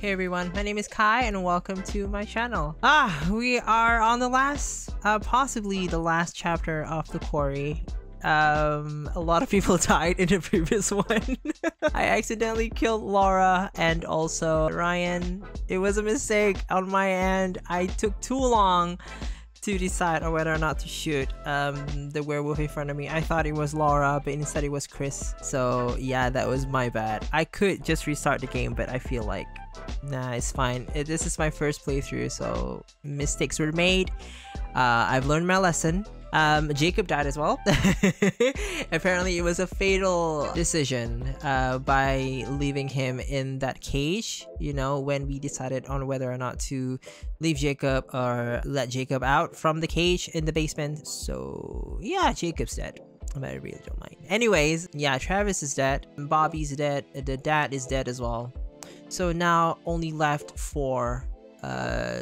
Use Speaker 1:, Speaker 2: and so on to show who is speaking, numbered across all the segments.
Speaker 1: Hey everyone, my name is Kai and welcome to my channel. Ah, we are on the last, uh, possibly the last chapter of the quarry. Um, a lot of people died in the previous one. I accidentally killed Laura and also Ryan. It was a mistake on my end. I took too long to decide on whether or not to shoot um, the werewolf in front of me. I thought it was Laura, but instead it was Chris. So yeah, that was my bad. I could just restart the game, but I feel like Nah, it's fine. This is my first playthrough, so mistakes were made. Uh, I've learned my lesson. Um, Jacob died as well. Apparently, it was a fatal decision uh, by leaving him in that cage. You know, when we decided on whether or not to leave Jacob or let Jacob out from the cage in the basement. So, yeah, Jacob's dead. But I really don't mind. Anyways, yeah, Travis is dead. Bobby's dead. The dad is dead as well. So now only left four uh,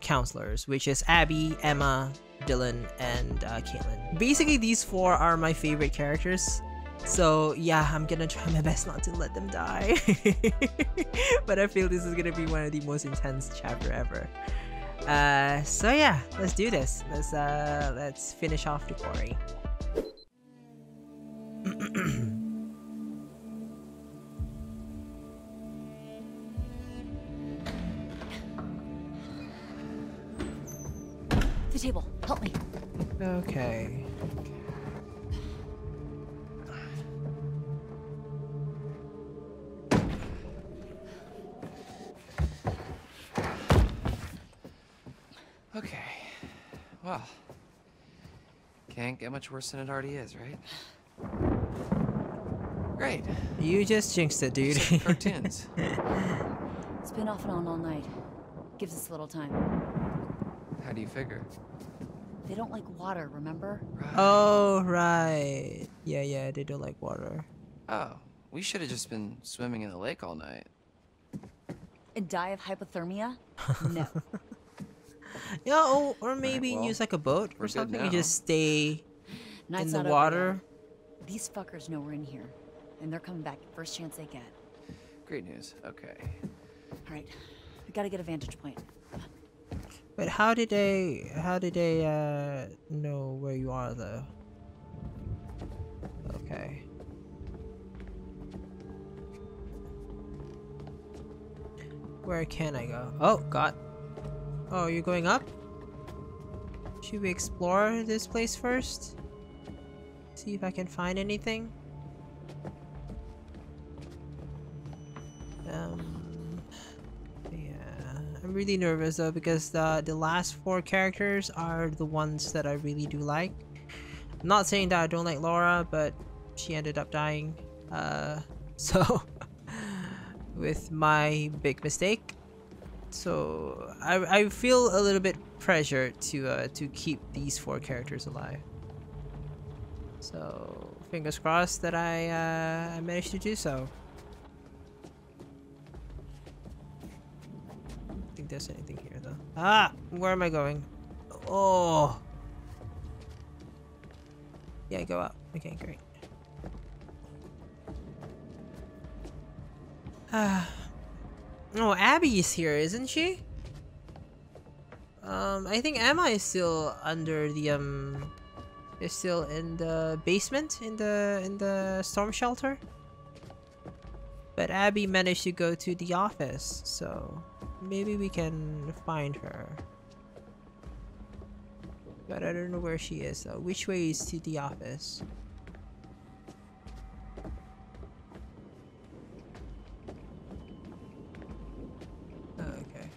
Speaker 1: counselors, which is Abby, Emma, Dylan, and uh, Caitlin. Basically, these four are my favorite characters. So yeah, I'm gonna try my best not to let them die. but I feel this is gonna be one of the most intense chapter ever. Uh, so yeah, let's do this. Let's uh, let's finish off the quarry.
Speaker 2: the table. Help me.
Speaker 1: Okay.
Speaker 3: Okay. Well. Can't get much worse than it already is, right? Great.
Speaker 1: You just jinxed it, dude.
Speaker 3: cartoons.
Speaker 2: it's been off and on all night. Gives us a little time.
Speaker 3: How do you figure?
Speaker 2: They don't like water, remember?
Speaker 1: Right. Oh, right. Yeah, yeah, they don't like water.
Speaker 3: Oh, we should have just been swimming in the lake all night.
Speaker 2: And die of hypothermia? No.
Speaker 1: yeah, oh, or maybe right, well, use like a boat or something and just stay Night's in the water.
Speaker 2: These fuckers know we're in here, and they're coming back first chance they get.
Speaker 3: Great news. Okay.
Speaker 2: All right, we gotta get a vantage point.
Speaker 1: But how did they how did they uh know where you are though? Okay. Where can I go? Oh, God. Oh, you're going up? Should we explore this place first? See if I can find anything? Um, I'm really nervous though because the, the last four characters are the ones that I really do like. I'm not saying that I don't like Laura, but she ended up dying. Uh, so, with my big mistake. So, I, I feel a little bit pressure to, uh, to keep these four characters alive. So, fingers crossed that I, uh, I managed to do so. Think there's anything here though. Ah! Where am I going? Oh! Yeah, go up. Okay, great. Ah. oh, Abby is here, isn't she? Um, I think Emma is still under the, um... Is still in the basement? In the, in the storm shelter? But Abby managed to go to the office, so... Maybe we can find her. But I don't know where she is though. Which way is to the office? Oh, okay.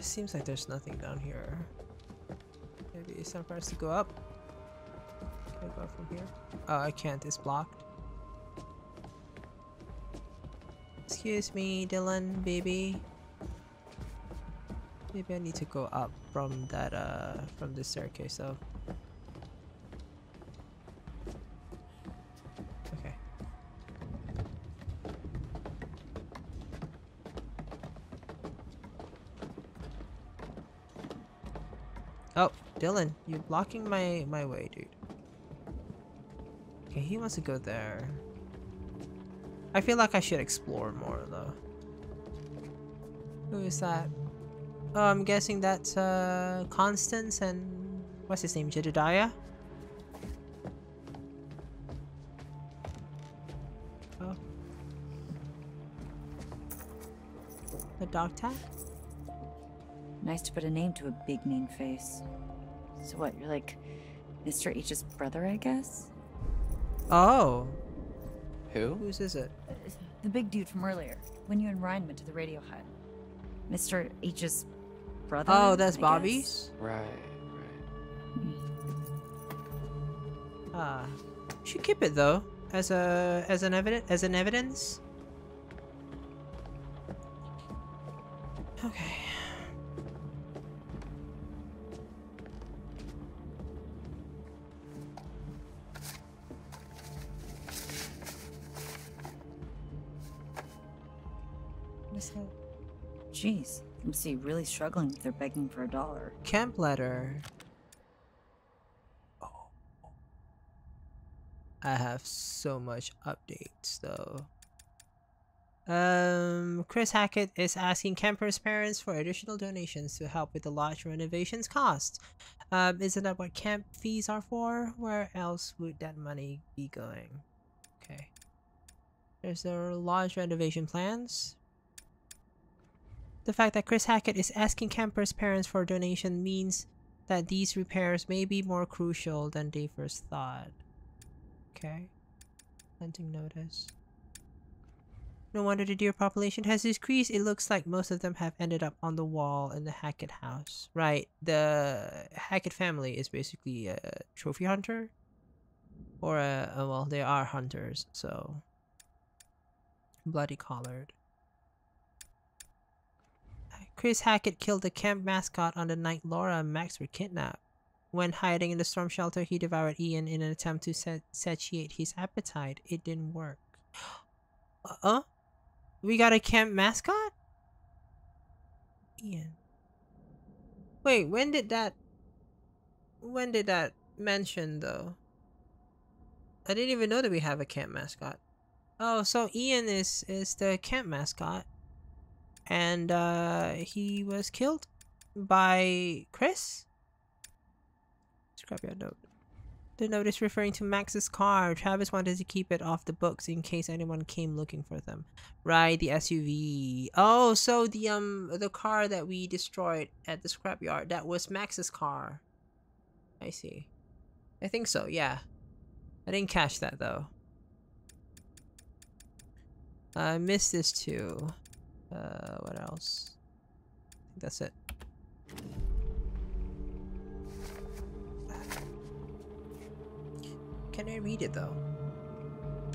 Speaker 1: Seems like there's nothing down here. Maybe it's time for us to go up. Can I go from here? Oh, I can't. It's blocked. Excuse me, Dylan, baby. Maybe I need to go up from that, uh, from the staircase, so. Okay. Oh, Dylan, you're blocking my, my way, dude. Okay, he wants to go there. I feel like I should explore more though. Who is that? Oh, I'm guessing that's uh, Constance and what's his name, Jedediah? Oh. The dog tag?
Speaker 2: Nice to put a name to a big mean face. So what, you're like Mr. H's brother, I guess?
Speaker 1: Oh,
Speaker 3: Who?
Speaker 1: whose is it?
Speaker 2: The big dude from earlier, when you and Ryan went to the radio hut. Mr. H's brother?
Speaker 1: Oh, that's
Speaker 2: I
Speaker 1: Bobby's?
Speaker 3: Right, right.
Speaker 1: Ah, should keep it though as a as an evidence as an evidence. Okay.
Speaker 2: Be really struggling if they're begging for a dollar.
Speaker 1: Camp letter. Oh. I have so much updates though. Um, Chris Hackett is asking campers' parents for additional donations to help with the lodge renovations cost. Um, isn't that what camp fees are for? Where else would that money be going? Okay. There's the lodge renovation plans. The fact that Chris Hackett is asking campers' parents for a donation means that these repairs may be more crucial than they first thought. Okay. Hunting notice. No wonder the deer population has decreased. It looks like most of them have ended up on the wall in the Hackett house. Right. The Hackett family is basically a trophy hunter. Or a, uh, well, they are hunters, so. Bloody collared. Chris Hackett killed the camp mascot on the night Laura and Max were kidnapped. When hiding in the storm shelter, he devoured Ian in an attempt to sat- satiate his appetite. It didn't work. Uh? We got a camp mascot? Ian. Wait, when did that... When did that mention, though? I didn't even know that we have a camp mascot. Oh, so Ian is is the camp mascot, and uh, he was killed by Chris. Scrapyard note. The note is referring to Max's car. Travis wanted to keep it off the books in case anyone came looking for them. Right, the SUV. Oh, so the um the car that we destroyed at the scrapyard that was Max's car. I see. I think so. Yeah. I didn't catch that though. I missed this too. Uh, what else? I think that's it. Can I read it though?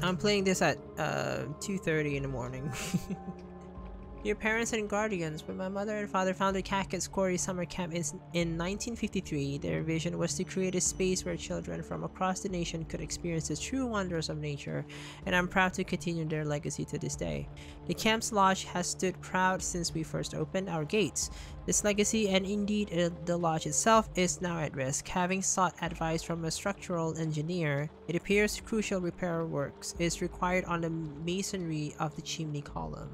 Speaker 1: I'm playing this at uh 2:30 in the morning. Your parents and guardians, when my mother and father founded Hackett's Quarry Summer Camp in, in 1953, their vision was to create a space where children from across the nation could experience the true wonders of nature, and I'm proud to continue their legacy to this day. The camp's lodge has stood proud since we first opened our gates. This legacy, and indeed uh, the lodge itself, is now at risk. Having sought advice from a structural engineer, it appears crucial repair works is required on the masonry of the chimney column.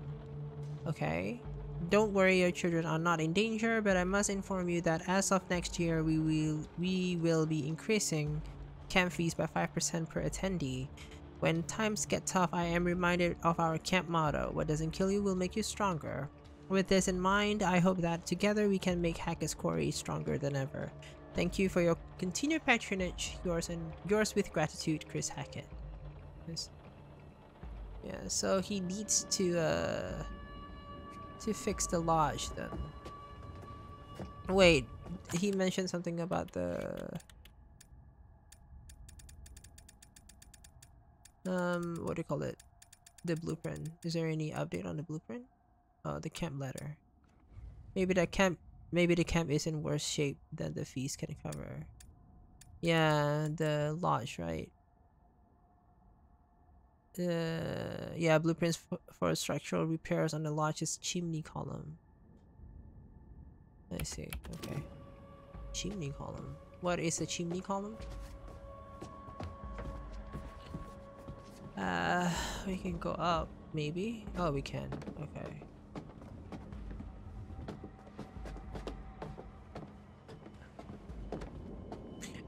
Speaker 1: Okay. Don't worry, your children are not in danger, but I must inform you that as of next year, we will we will be increasing camp fees by 5% per attendee. When times get tough, I am reminded of our camp motto, what doesn't kill you will make you stronger. With this in mind, I hope that together we can make Hackett's Quarry stronger than ever. Thank you for your continued patronage. Yours and yours with gratitude, Chris Hackett. Yeah, so he needs to uh to fix the lodge then. Wait, he mentioned something about the um what do you call it? The blueprint. Is there any update on the blueprint? Oh, the camp letter. Maybe the camp maybe the camp is in worse shape than the fees can cover. Yeah, the lodge, right? Uh, yeah, blueprints for, structural repairs on the lodge's chimney column. I see. Okay. Chimney column. What is a chimney column? Uh, we can go up, maybe? Oh, we can. Okay.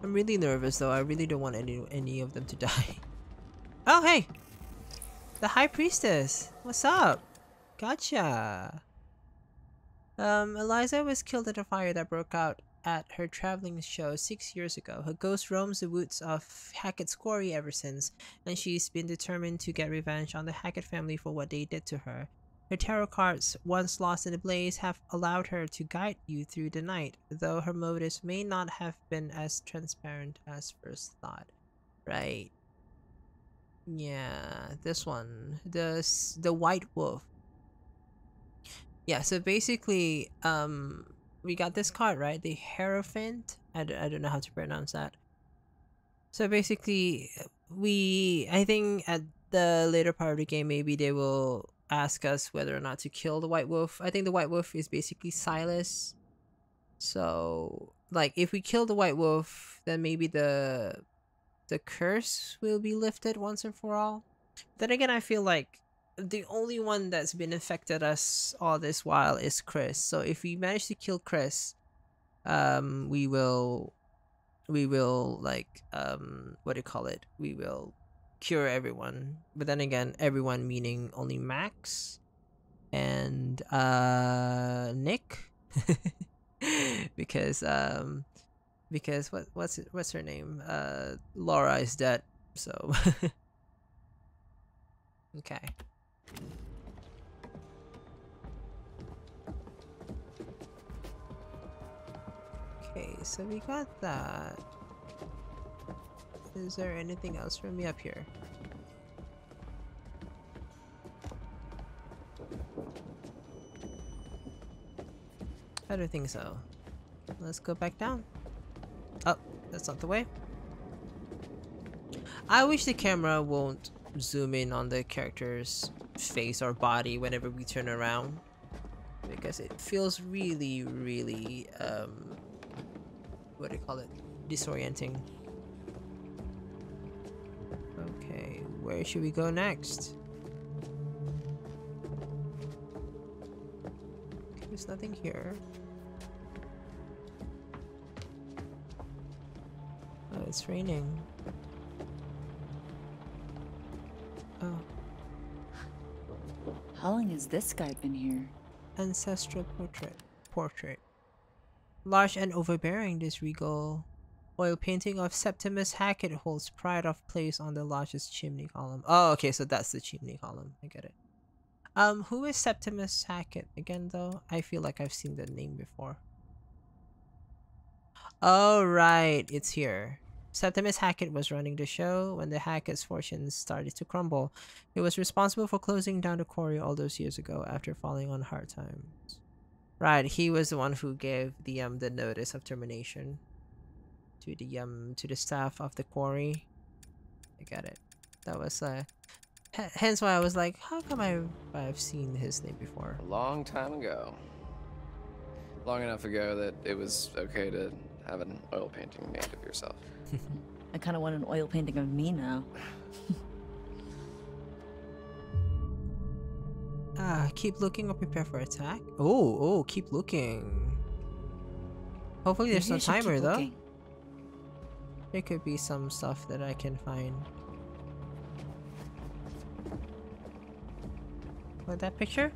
Speaker 1: I'm really nervous though. I really don't want any any of them to die. Oh, hey! The High Priestess! What's up? Gotcha! Um, Eliza was killed in a fire that broke out at her traveling show six years ago. Her ghost roams the woods of Hackett's Quarry ever since, and she's been determined to get revenge on the Hackett family for what they did to her. Her tarot cards, once lost in the blaze, have allowed her to guide you through the night, though her motives may not have been as transparent as first thought. Right. Yeah, this one. The the white wolf. Yeah, so basically, um, we got this card, right? The Hierophant. I, d- I don't know how to pronounce that. So basically, we I think at the later part of the game, maybe they will ask us whether or not to kill the White Wolf. I think the White Wolf is basically Silas. So, like, if we kill the White Wolf, then maybe the the curse will be lifted once and for all. Then again, I feel like the only one that's been affected us all this while is Chris. So if we manage to kill Chris, um, we will, we will like um, what do you call it? We will cure everyone. But then again, everyone meaning only Max and uh Nick, because um because what what's what's her name? Uh, Laura is dead. So okay. Okay, so we got that. Is there anything else for me up here? I don't think so. Let's go back down. Oh, that's not the way. I wish the camera won't zoom in on the character's face or body whenever we turn around. Because it feels really, really, um, what do you call it? Disorienting. Okay, where should we go next? There's nothing here. It's raining. Oh,
Speaker 2: How long has this guy been here?
Speaker 1: ancestral portrait. Portrait. Large and overbearing, this regal oil painting of Septimus Hackett holds pride of place on the lodge's chimney column. Oh, okay, so that's the chimney column. I get it. Um, who is Septimus Hackett again, though? I feel like I've seen the name before. Oh, right, it's here. Septimus Hackett was running the show when the Hackett's fortunes started to crumble. He was responsible for closing down the quarry all those years ago after falling on hard times. Right, he was the one who gave the um the notice of termination to the um to the staff of the quarry. I get it. That was uh hence why I was like, how come I I've seen his name before?
Speaker 3: A long time ago. Long enough ago that it was okay to have an oil painting made of yourself.
Speaker 2: I kind of want an oil painting of me now.
Speaker 1: Ah, keep looking or prepare for attack. Oh, oh, keep looking. Hopefully there's
Speaker 2: Maybe
Speaker 1: no
Speaker 2: I should keep
Speaker 1: timer though.
Speaker 2: looking.
Speaker 1: There could be some stuff that I can find. What that picture?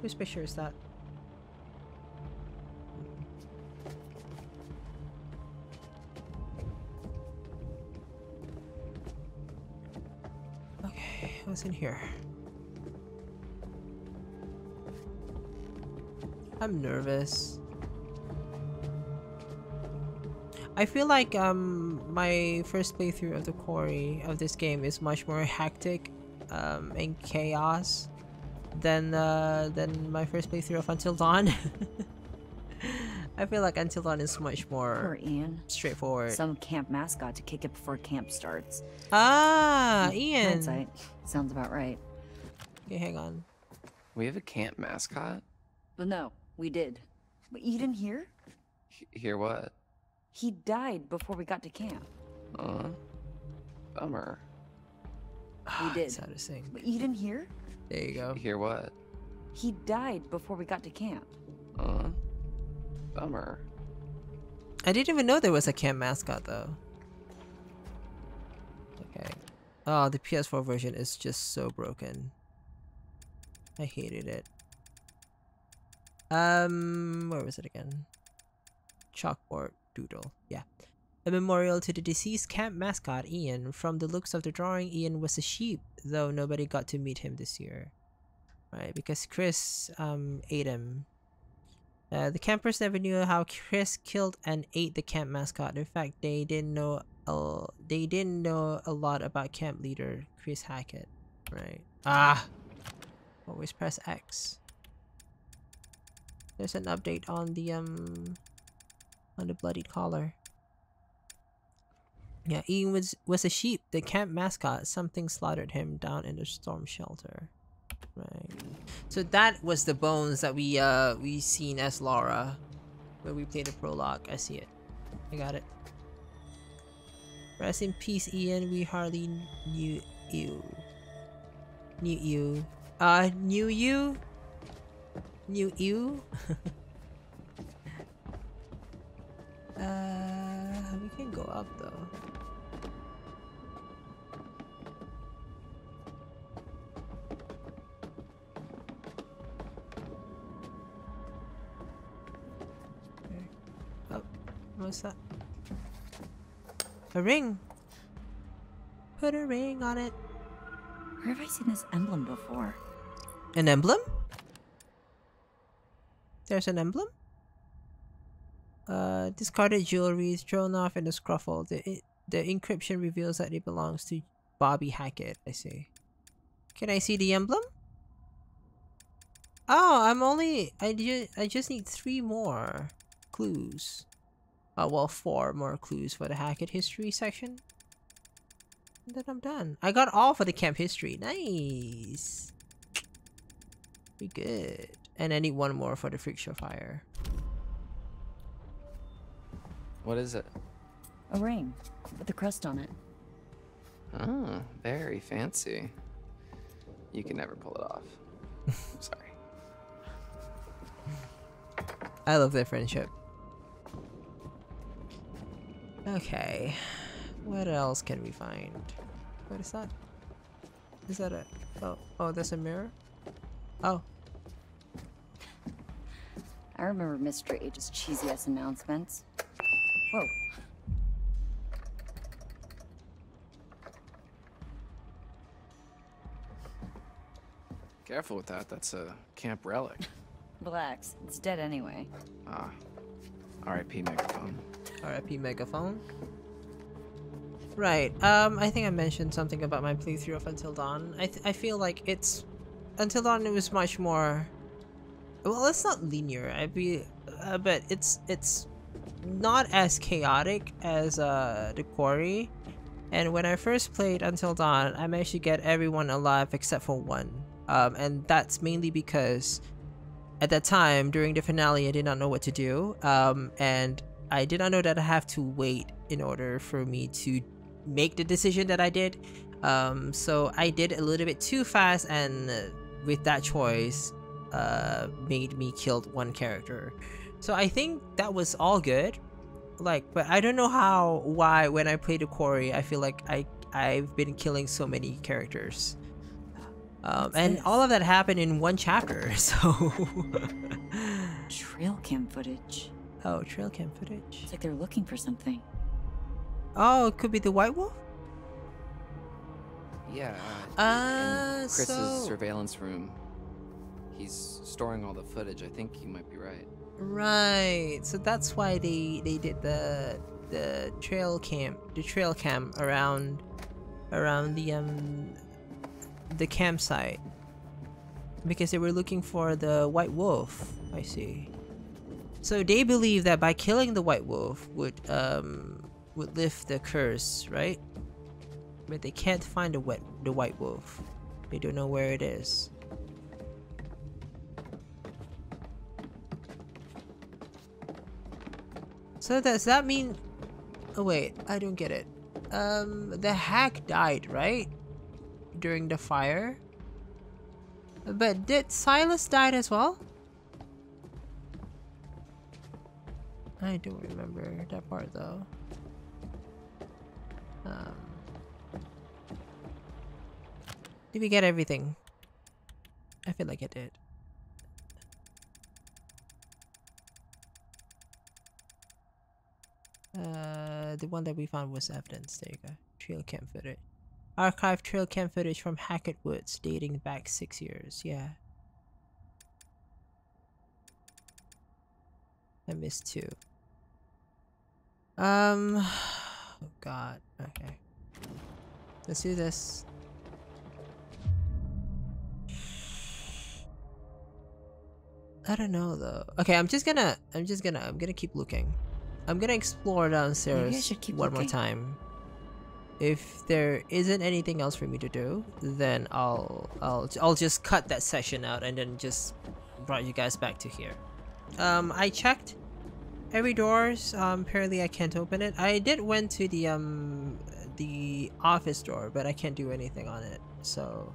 Speaker 1: Whose picture is that? What's in here? I'm nervous. I feel like um my first playthrough of the quarry of this game is much more hectic um and chaos than uh than my first playthrough of Until Dawn. I feel like Until Dawn is much
Speaker 2: Poor
Speaker 1: more
Speaker 2: Ian.
Speaker 1: straightforward.
Speaker 2: Some camp mascot to kick it before camp starts.
Speaker 1: ah, Ian.
Speaker 2: Hindsight. Sounds about right.
Speaker 1: Okay, hang on.
Speaker 3: We have a camp mascot?
Speaker 2: But no, we did. But you didn't hear?
Speaker 3: H- hear what?
Speaker 2: He died before we got to camp.
Speaker 3: Uh, bummer.
Speaker 2: We did.
Speaker 1: That's how to sing.
Speaker 2: But you didn't hear?
Speaker 1: There you go.
Speaker 3: Hear what?
Speaker 2: He died before we got to camp.
Speaker 3: Uh, bummer.
Speaker 1: I didn't even know there was a camp mascot though. Okay. Oh, the PS4 version is just so broken. I hated it. Um, where was it again? Chalkboard doodle. Yeah. A memorial to the deceased camp mascot, Ian. From the looks of the drawing, Ian was a sheep, though nobody got to meet him this year. Right, because Chris um ate him. Uh, the campers never knew how Chris killed and ate the camp mascot. In fact, they didn't know uh, they didn't know a lot about camp leader Chris Hackett. Right. Ah. Always press X. There's an update on the um on the bloodied collar. Yeah, Ian was was a sheep, the camp mascot. Something slaughtered him down in the storm shelter. Right. So that was the bones that we uh we seen as Lara, when we played the prologue. I see it. I got it. Rest in peace, Ian. We hardly knew you. Knew you. Uh, knew you? Knew you? uh, we can go up though. What's that? A ring. Put a ring on it.
Speaker 2: Where have I seen this emblem before?
Speaker 1: An emblem? There's an emblem? Uh, discarded jewelry is thrown off in a scruffle. The, the encryption reveals that it belongs to Bobby Hackett, I see. Can I see the emblem? Oh, I'm only... I, ju I just need three more clues. Uh, well, four more clues for the Hackett history section. And then I'm done. I got all for the camp history. Nice. Be good. And I need one more for the freak show fire.
Speaker 3: What is it?
Speaker 2: A ring with a crest on it.
Speaker 3: Oh, very fancy. You can never pull it off. Sorry.
Speaker 1: I love their friendship. Okay. What else can we find? What is that? Is that a... Oh, oh, there's a mirror? Oh,
Speaker 2: I remember Mr. H's cheesy ass announcements. Whoa.
Speaker 3: Careful with that. That's a camp relic.
Speaker 2: Relax. It's dead anyway.
Speaker 3: Ah. R.I.P. megaphone.
Speaker 1: RIP megaphone. Right. Um, I think I mentioned something about my playthrough of Until Dawn. I I feel like it's Until Dawn. It was much more. Well, it's not linear. I'd be, uh, but it's it's not as chaotic as uh the quarry. And when I first played Until Dawn, I managed to get everyone alive except for one. Um, and that's mainly because at that time during the finale, I did not know what to do. Um, and I did not know that I have to wait in order for me to make the decision that I did. Um, so I did a little bit too fast, and with that choice, uh, made me killed one character. So I think that was all good. Like, but I don't know how, why when I play the quarry, I feel like I I've been killing so many characters. Um, and
Speaker 2: this?
Speaker 1: all of that happened in one chapter, so.
Speaker 2: Trail cam footage.
Speaker 1: Oh, trail cam footage.
Speaker 2: It's like they're looking for something.
Speaker 1: Oh, it could be the White Wolf?
Speaker 3: Yeah.
Speaker 1: Uh,
Speaker 3: in Chris's
Speaker 1: so-
Speaker 3: surveillance room. He's storing all the footage. I think you might be right.
Speaker 1: Right. So that's why they they did the the trail cam the trail cam around around the um the campsite because they were looking for the white wolf. I see. So they believe that by killing the white wolf would um would lift the curse, right? But they can't find the wet the white wolf. They don't know where it is. So does that mean? Oh wait, I don't get it. Um, the hack died, right? during the fire. But did Silas died as well? I don't remember that part though. Um, did we get everything? I feel like I did. Uh, the one that we found was evidence. There you go. Trail cam footage. Archive trail cam footage from Hackett Woods dating back six years. Yeah. I missed two. Um, oh god. Okay. Let's do this. I don't know though. Okay, I'm just gonna, I'm just gonna, I'm gonna keep looking. I'm gonna explore downstairs one more time. If there isn't anything else for me to do, then I'll, I'll, I'll just cut that session out and then just brought you guys back to here. Um, I checked every doors. Um, apparently I can't open it. I did went to the um, the office door, but I can't do anything on it. So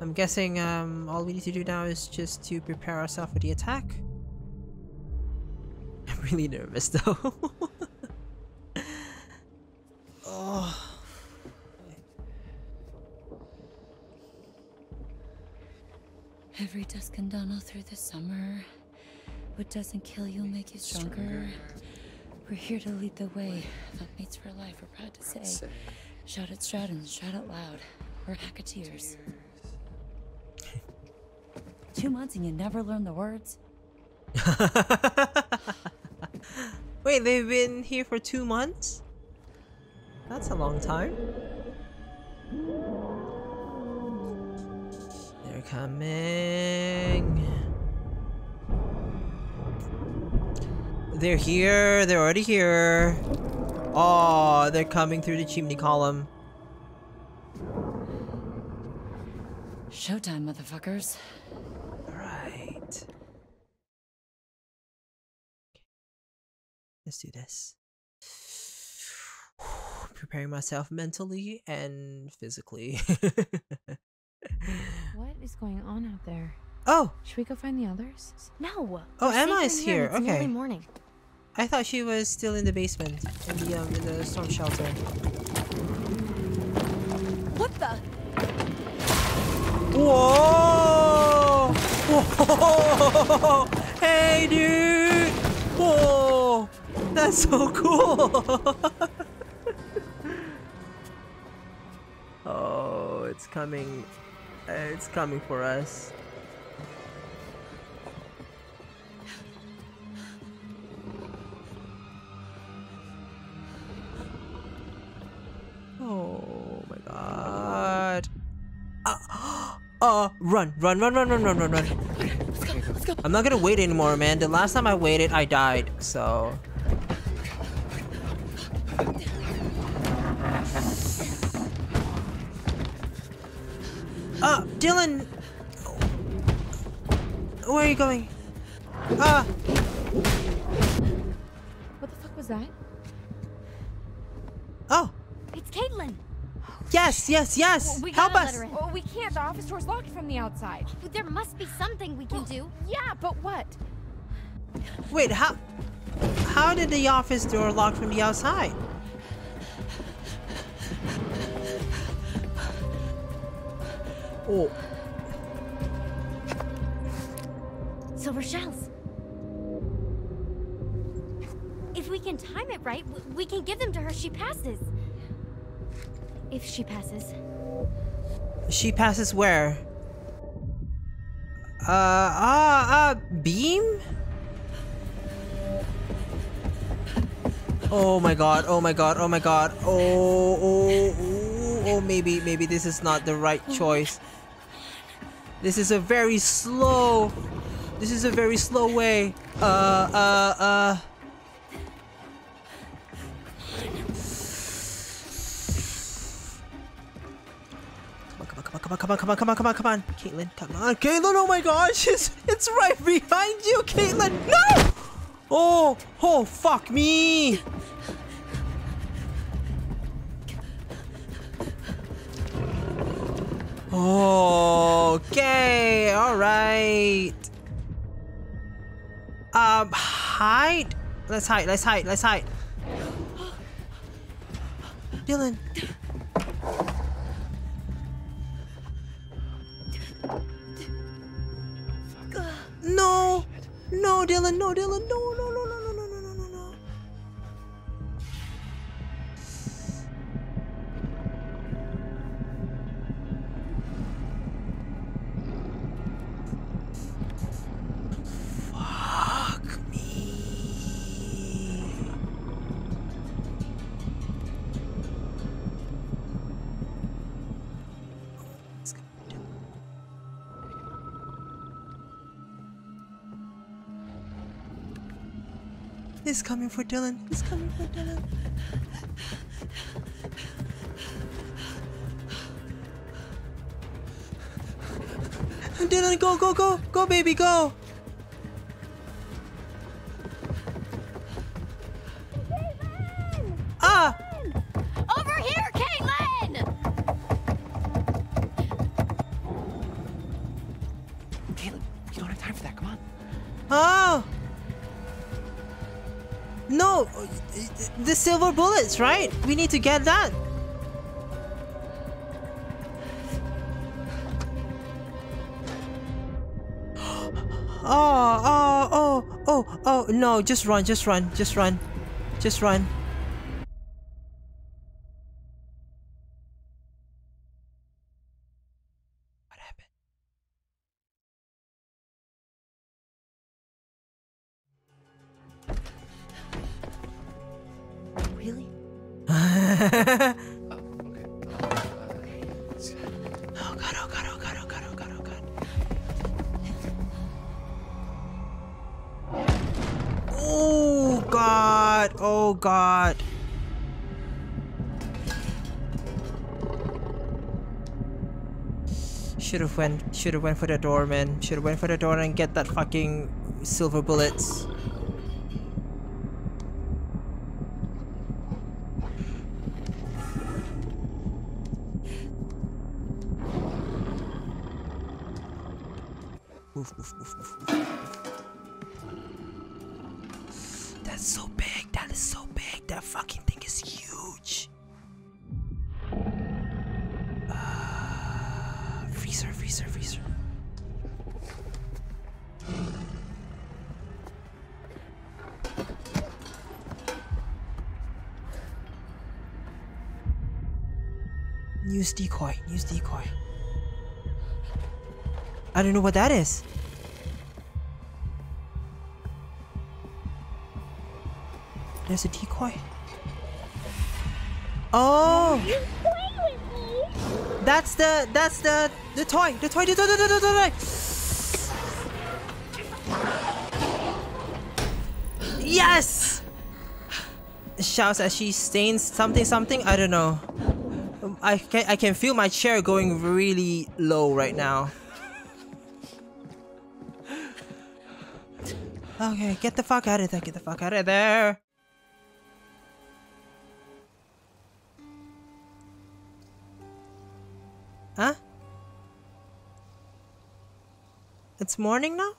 Speaker 1: I'm guessing um, all we need to do now is just to prepare ourselves for the attack. I'm really nervous though. oh.
Speaker 2: Every dusk and dawn all through the summer. What doesn't kill you will make you stronger. We're here to lead the way. Mates for life, we're proud to say.
Speaker 3: Say,
Speaker 2: Shout at Stratton, shout out loud. We're Hacketeers. Two months and you never learn the words?
Speaker 1: Wait, they've been here for two months? That's a long time. They're coming. They're here. They're already here. Oh, they're coming through the chimney column.
Speaker 2: Showtime, motherfuckers.
Speaker 1: Right. Let's do this. Preparing myself mentally and physically.
Speaker 4: What is going on out there?
Speaker 1: oh,
Speaker 4: Should we go find the others? No.
Speaker 1: Oh, Emma is
Speaker 4: in
Speaker 1: here,
Speaker 4: and It's
Speaker 1: okay.
Speaker 4: morning.
Speaker 1: I thought she was still in the basement in the um in the storm shelter.
Speaker 4: What the?
Speaker 1: Whoa! Whoa! Hey, dude! Whoa! That's so cool! oh, it's coming. It's coming for us. Run, run, run, run, run, run, run, run. I'm not gonna wait anymore, man. The last time I waited, I died, so. Uh, Dylan! Where are you going? Ah!
Speaker 4: What the fuck was that?
Speaker 1: Oh!
Speaker 5: It's Caitlin.
Speaker 1: Yes, yes, yes!
Speaker 5: We
Speaker 1: Help us!
Speaker 5: let her in.
Speaker 4: Oh, we can't. The office door's locked from the outside.
Speaker 5: There must be something we can do.
Speaker 4: Yeah, but what?
Speaker 1: Wait, how how did the office door lock from the outside? Oh,
Speaker 5: Silver shells. If we can time it right, we can give them to her. She passes. If she passes.
Speaker 1: she passes where? Uh, ah, uh, beam? Oh my god, oh my god, oh my god. Oh, oh, oh, oh, maybe, maybe this is not the right choice. This is a very slow, this is a very slow way. Uh, uh, uh. On, come on, come on, come on, come on, come on, come on, come on, Caitlin, come on, Caitlin, oh my gosh, it's, it's right behind you, Caitlin, no! Oh, oh, fuck me! Okay, alright. Um, hide? Let's hide, let's hide, let's hide. Dylan. Illinois. Coming for Dylan. He's coming for Dylan. Dylan, go, go, go, go, baby, go. Bullets, right? We need to get that. Oh, oh, oh, oh, oh, no, just run, just run, just run, just run. Went should have went for the door, man. Should have went for the door and get that fucking silver bullets. Decoy. Use decoy. I don't know what that is. There's a decoy. Oh! That's the that's the the toy. The toy. The toy. The toy. The toy. The toy. Yes! Shouts as she stains something something. I don't know. I can I can feel my chair going really low right now. Okay, get the fuck out of there. Get the fuck out of there. Huh? It's morning now?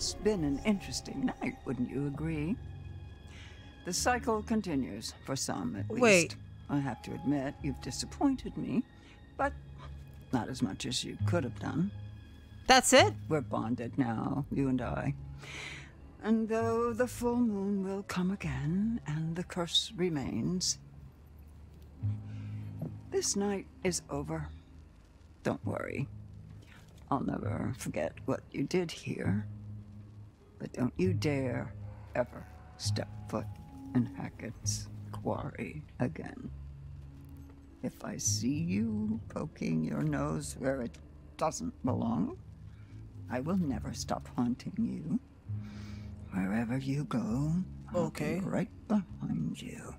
Speaker 6: It's been an interesting night, wouldn't you agree? The cycle continues, for some at least.
Speaker 1: Wait.
Speaker 6: I have to admit, you've disappointed me, but not as much as you could have done.
Speaker 1: That's it?
Speaker 6: We're bonded now, you and I. And though the full moon will come again and the curse remains, this night is over. Don't worry. I'll never forget what you did here. But don't you dare ever step foot in Hackett's quarry again. If I see you poking your nose where it doesn't belong, I will never stop haunting you. Wherever you go, I'll
Speaker 1: Okay.
Speaker 6: be right behind you.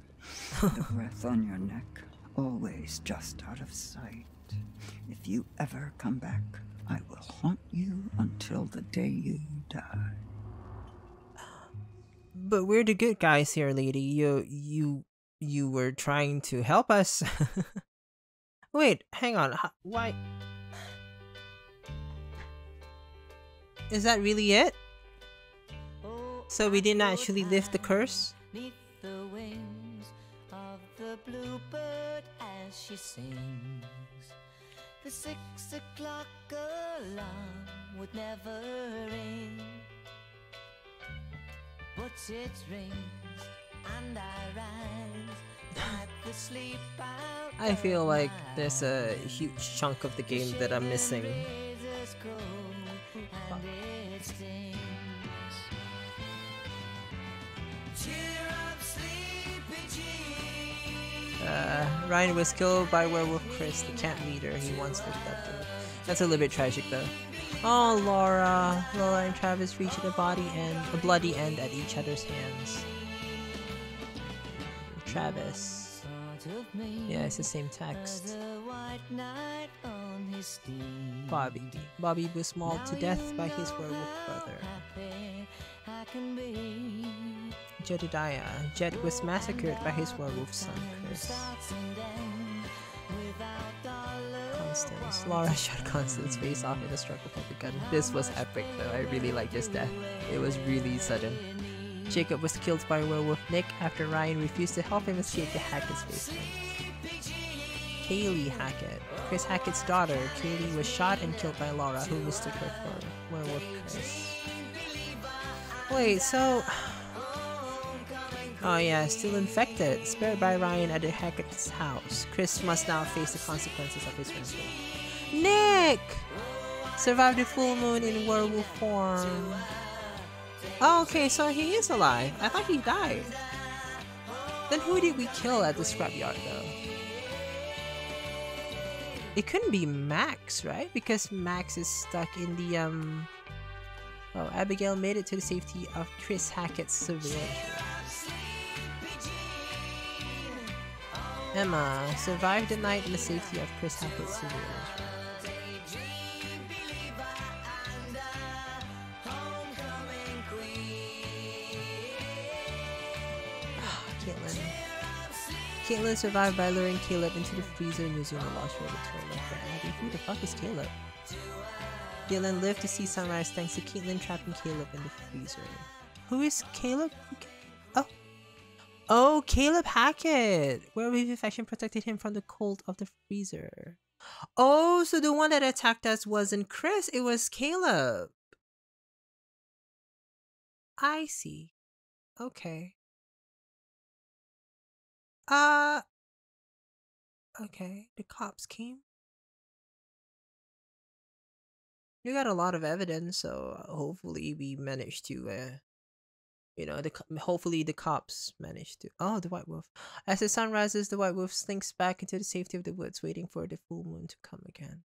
Speaker 6: the breath on your neck, always just out of sight. If you ever come back, I will haunt you until the day you die.
Speaker 1: But we're the good guys here, lady. You you you were trying to help us. Wait, hang on. Why? Is that really it? So we didn't actually lift the curse?
Speaker 2: The wings of the bluebird as she sings. The six o'clock alarm would never ring. But it rings and I rise like the sleep
Speaker 1: I feel like there's a huge chunk of the game that I'm missing.
Speaker 2: razors grow and it stings. Cheer up, sleepy Jean.
Speaker 1: Uh, Ryan was killed by werewolf Chris, the camp leader he once looked up to. That's a little bit tragic though. Oh, Laura. Laura and Travis reach a body end, a bloody end at each other's hands. Travis. Yeah, it's the same text. Bobby. Bobby was mauled to death by his werewolf brother. Jedediah. Jed was massacred by his werewolf son, Chris. Laura shot Constance face off in a struggle for the gun. This was epic though. I really like this death. It was really sudden. Jacob was killed by werewolf Nick after Ryan refused to help him escape the Hackett's basement. Kaylee Hackett. Chris Hackett's daughter, Kaylee was shot and killed by Laura, who mistook her for werewolf Chris. Wait, so Oh yeah, still infected. Spared by Ryan at the Hackett's house. Chris must now face the consequences of his mistake. Nick! Survived the full moon in werewolf form. Oh, okay, so he is alive. I thought he died. Then who did we kill at the scrapyard though? It couldn't be Max, right? Because Max is stuck in the um Oh, Abigail made it to the safety of Chris Hackett's surveillance. Emma survived the night in the safety of Chris Hackett's surveillance room. Ah, Caitlin. Survived by luring Caleb into the freezer and using the lost road to turn left Abby. Who the fuck is Caleb? Dylan lived to see sunrise thanks to Caitlin trapping Caleb in the freezer. Who is Caleb? Oh. Oh, Caleb Hackett! Where infection protected him from the cold of the freezer. Oh, so the one that attacked us wasn't Chris, it was Caleb. I see. Okay. Uh. Okay, the cops came. We got a lot of evidence, so uh, hopefully we managed to, uh, you know, the hopefully the cops manage to. Oh, the white wolf. As the sun rises, the white wolf slinks back into the safety of the woods, waiting for the full moon to come again.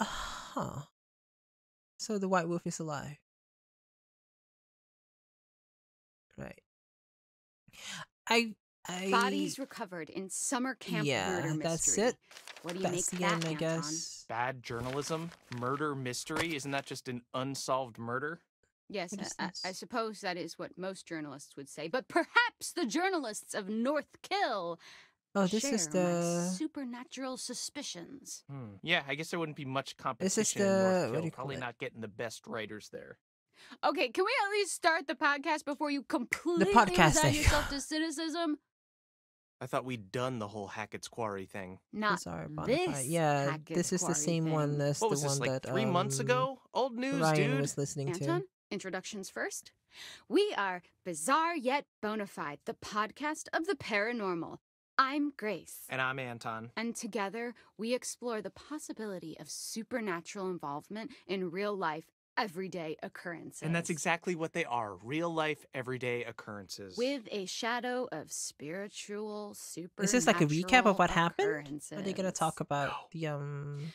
Speaker 1: Huh. So the white wolf is alive. Right. I. I
Speaker 4: Bodies recovered in summer camp
Speaker 1: Yeah,
Speaker 4: murder mystery.
Speaker 1: that's it.
Speaker 4: What do you
Speaker 1: That's
Speaker 4: make
Speaker 1: the
Speaker 4: of
Speaker 1: end,
Speaker 4: that,
Speaker 1: I
Speaker 4: Anton?
Speaker 1: guess.
Speaker 7: Bad journalism, murder mystery. Isn't that just an unsolved murder?
Speaker 4: Yes,
Speaker 1: What is
Speaker 4: I, I- I suppose that is what most journalists would say. But perhaps the journalists of North Kill
Speaker 1: Oh, this
Speaker 4: share
Speaker 1: is the.
Speaker 4: supernatural suspicions.
Speaker 7: Hmm. Yeah, I guess there wouldn't be much
Speaker 1: This
Speaker 7: competition
Speaker 1: is
Speaker 7: in
Speaker 1: the-
Speaker 7: North
Speaker 1: what do
Speaker 7: Kill.
Speaker 1: you call
Speaker 7: Probably
Speaker 1: it?
Speaker 7: not getting the best writers there.
Speaker 4: Okay, can we at least start the podcast before you completely
Speaker 1: podcast
Speaker 4: resign yourself to cynicism?
Speaker 7: I thought we'd done the whole Hackett's Quarry thing.
Speaker 4: Not
Speaker 1: Bizarre Bonafide.
Speaker 4: this.
Speaker 1: Yeah,
Speaker 4: Hackett's
Speaker 1: this is the
Speaker 4: Quarry
Speaker 1: same one
Speaker 4: This
Speaker 1: as
Speaker 7: What
Speaker 1: the
Speaker 7: was
Speaker 1: one
Speaker 7: this, like
Speaker 1: that
Speaker 7: three months
Speaker 1: um,
Speaker 7: ago? Old news,
Speaker 1: Ryan
Speaker 7: dude.
Speaker 1: was listening
Speaker 4: Anton,
Speaker 1: to.
Speaker 4: introductions first. We are Bizarre Yet Bonafide, the podcast of the paranormal. I'm Grace.
Speaker 7: And I'm Anton.
Speaker 4: And together, we explore the possibility of supernatural involvement in real life, everyday occurrences.
Speaker 7: And that's exactly what they are real life, everyday occurrences.
Speaker 4: With a shadow of spiritual, supernatural
Speaker 1: Is this like a recap of what happened? Are they gonna talk about the um?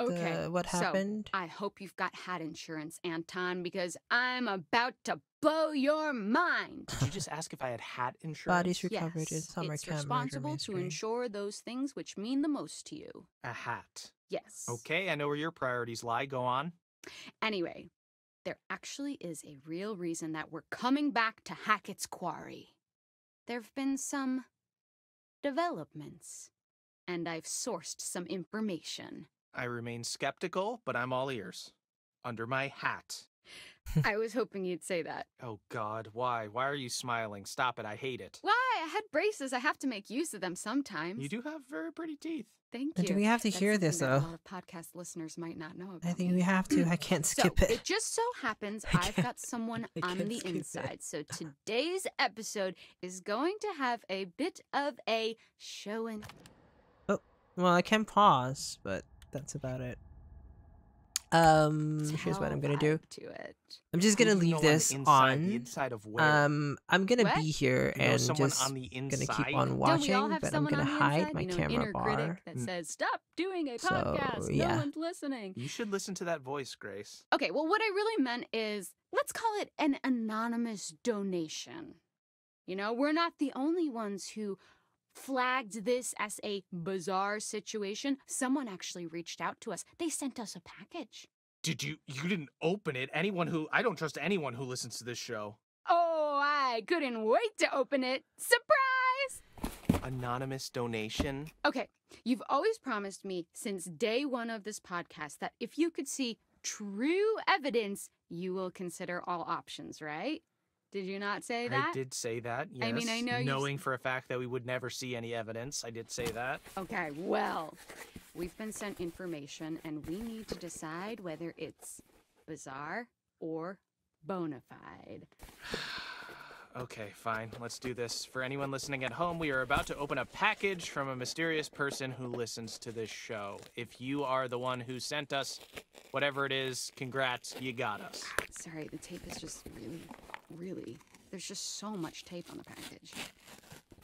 Speaker 4: Okay,
Speaker 1: the, what
Speaker 4: so. I hope you've got hat insurance, Anton, because I'm about to blow your mind.
Speaker 7: Did you just ask if I had hat insurance?
Speaker 1: Bodies recovered in
Speaker 4: yes,
Speaker 1: summer
Speaker 4: it's
Speaker 1: camp
Speaker 4: responsible to
Speaker 1: mystery.
Speaker 4: ensure those things which mean the most to you.
Speaker 7: A hat.
Speaker 4: Yes.
Speaker 7: Okay, I know where your priorities lie. Go on.
Speaker 4: Anyway, there actually is a real reason that we're coming back to Hackett's Quarry. There have been some developments, and I've sourced some information.
Speaker 7: I remain skeptical, but I'm all ears. Under my hat.
Speaker 4: I was hoping you'd say that.
Speaker 7: Oh God, why? Why are you smiling? Stop it, I hate it.
Speaker 4: Why? I had braces. I have to make use of them sometimes.
Speaker 7: You do have very pretty teeth.
Speaker 4: Thank
Speaker 1: And
Speaker 4: you.
Speaker 1: do we have to
Speaker 4: That's
Speaker 1: hear this,
Speaker 4: that
Speaker 1: though?
Speaker 4: A lot of podcast listeners might not know about
Speaker 1: I think
Speaker 4: me.
Speaker 1: we have to. I can't skip
Speaker 4: so,
Speaker 1: it.
Speaker 4: just so happens
Speaker 1: I
Speaker 4: I've got someone on the
Speaker 1: skip it.
Speaker 4: inside. So today's episode is going to have a bit of a show and oh,
Speaker 1: Well, I can pause, but that's about it. Um, here's what I'm gonna do.
Speaker 4: to it.
Speaker 1: I'm just gonna
Speaker 7: do you
Speaker 1: leave
Speaker 7: on the
Speaker 1: this
Speaker 7: inside? The
Speaker 1: on.
Speaker 7: inside of where?
Speaker 1: Um, I'm gonna
Speaker 4: What?
Speaker 1: be here
Speaker 7: You know
Speaker 1: and just
Speaker 7: on the
Speaker 1: gonna keep on
Speaker 4: Don't
Speaker 1: watching,
Speaker 4: we all have
Speaker 1: but I'm
Speaker 4: someone
Speaker 1: gonna hide
Speaker 4: inside?
Speaker 1: my
Speaker 4: you know,
Speaker 1: camera
Speaker 4: inner
Speaker 1: bar.
Speaker 4: critic that says, "Stop doing a
Speaker 1: So,
Speaker 4: podcast.
Speaker 1: yeah.
Speaker 4: No one's listening."
Speaker 7: You should listen to that voice, Grace.
Speaker 4: Okay, well, what I really meant is let's call it an anonymous donation. You know, we're not the only ones who flagged this as a bizarre situation. Someone actually reached out to us, they sent us a package.
Speaker 7: Did you? You didn't open it. Anyone who I don't trust anyone who listens to this show.
Speaker 4: Oh, I couldn't wait to open it. Surprise!
Speaker 7: Anonymous donation.
Speaker 4: Okay, you've always promised me since day one of this podcast that if you could see true evidence, you will consider all options, right? Did you not say that?
Speaker 7: I did say that. Yes.
Speaker 4: I mean, I know you
Speaker 7: Knowing for a fact that we would never see any evidence, I did say that.
Speaker 4: Okay, well, we've been sent information and we need to decide whether it's bizarre or bona fide.
Speaker 7: Okay, fine. Let's do this. For anyone listening at home, we are about to open a package from a mysterious person who listens to this show. If you are the one who sent us whatever it is, congrats, you got us.
Speaker 4: Sorry, the tape is just really, really. There's just so much tape on the package.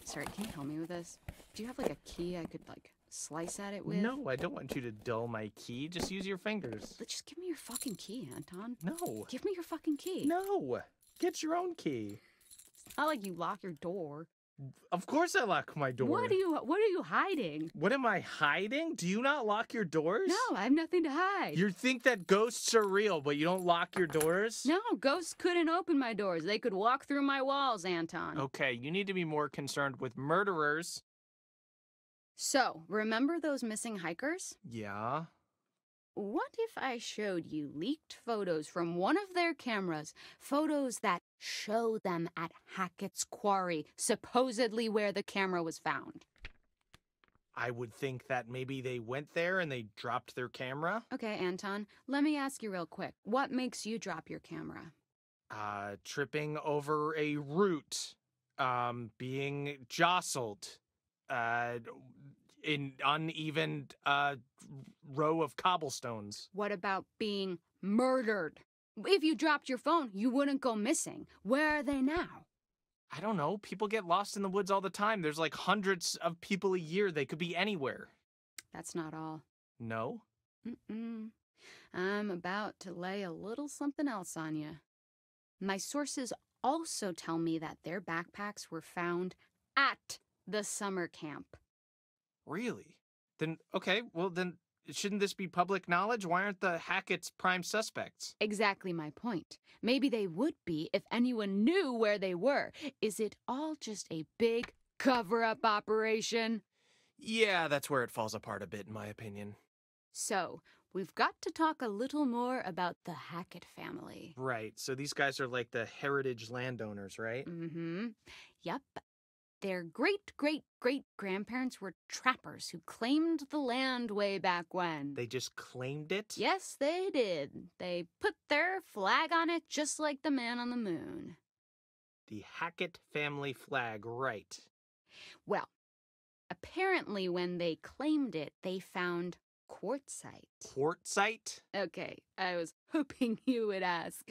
Speaker 4: Sorry, can you help me with this? Do you have like a key I could like slice at it with?
Speaker 7: No, I don't want you to dull my key. Just use your fingers.
Speaker 4: But Just give me your fucking key, Anton.
Speaker 7: No.
Speaker 4: Give me your fucking key.
Speaker 7: No. Get your own key.
Speaker 4: It's not like you lock your door.
Speaker 7: Of course I lock my door.
Speaker 4: What are you what are you hiding?
Speaker 7: What am I hiding? Do you not lock your doors?
Speaker 4: No, I have nothing to hide.
Speaker 7: You think that ghosts are real, but you don't lock your doors?
Speaker 4: No, ghosts couldn't open my doors. They could walk through my walls, Anton.
Speaker 7: Okay, you need to be more concerned with murderers.
Speaker 4: So, remember those missing hikers?
Speaker 7: Yeah.
Speaker 4: What if I showed you leaked photos from one of their cameras? Photos that show them at Hackett's Quarry, supposedly where the camera was found.
Speaker 7: I would think that maybe they went there and they dropped their camera.
Speaker 4: Okay, Anton, let me ask you real quick. What makes you drop your camera?
Speaker 7: Uh, tripping over a root. Um, being jostled. Uh, in uneven, uh, row of cobblestones.
Speaker 4: What about being murdered? If you dropped your phone, you wouldn't go missing. Where are they now?
Speaker 7: I don't know. People get lost in the woods all the time. There's like hundreds of people a year. They could be anywhere.
Speaker 4: That's not all.
Speaker 7: No?
Speaker 4: Mm-mm. I'm about to lay a little something else on you. My sources also tell me that their backpacks were found at the summer camp.
Speaker 7: Really? Then, okay, well, then shouldn't this be public knowledge? Why aren't the Hackett's prime suspects?
Speaker 4: Exactly my point. Maybe they would be if anyone knew where they were. Is it all just a big cover up operation?
Speaker 7: Yeah, that's where it falls apart a bit, in my opinion.
Speaker 4: So, we've got to talk a little more about the Hackett family.
Speaker 7: Right, so these guys are like the heritage landowners, right?
Speaker 4: Mm hmm. Yep. Their great great great grandparents were trappers who claimed the land way back when.
Speaker 7: They just claimed it?
Speaker 4: Yes, they did. They put their flag on it just like the man on the moon.
Speaker 7: The Hackett family flag, right.
Speaker 4: Well, apparently, when they claimed it, they found quartzite.
Speaker 7: Quartzite?
Speaker 4: Okay, I was hoping you would ask.